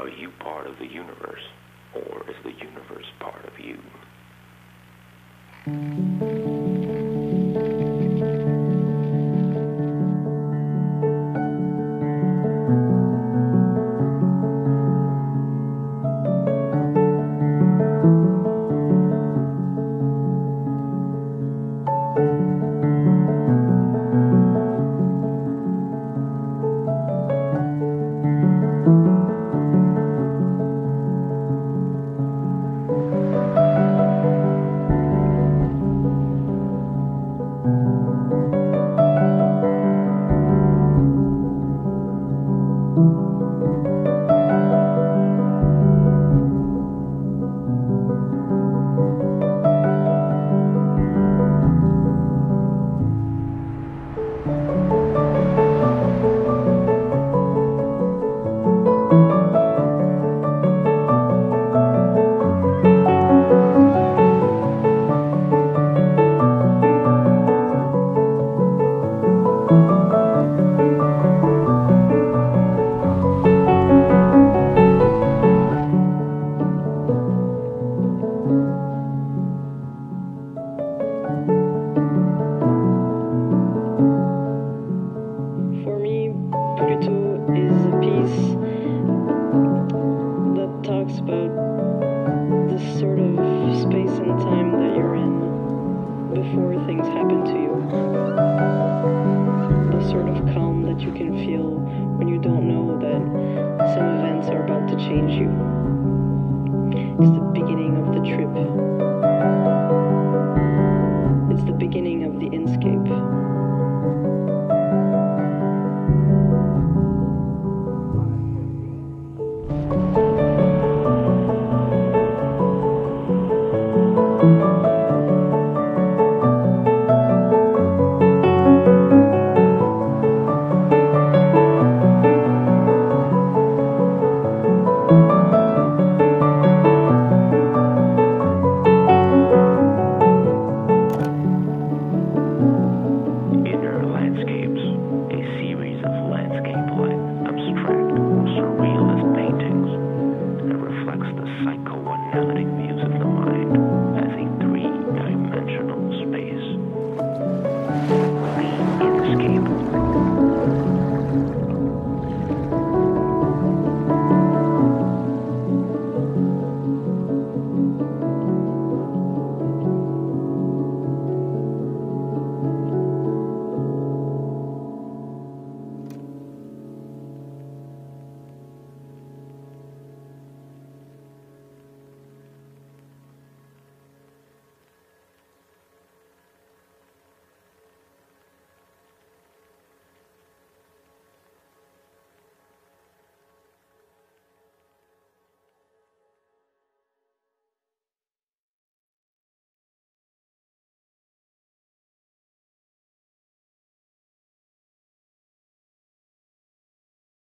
Are you part of the universe, or is the universe part of you? That talks about this sort of space and time that you're in before things happen to you. The sort of calm that you can feel when you don't know that some events are about to change you. It's the beginning of the trip.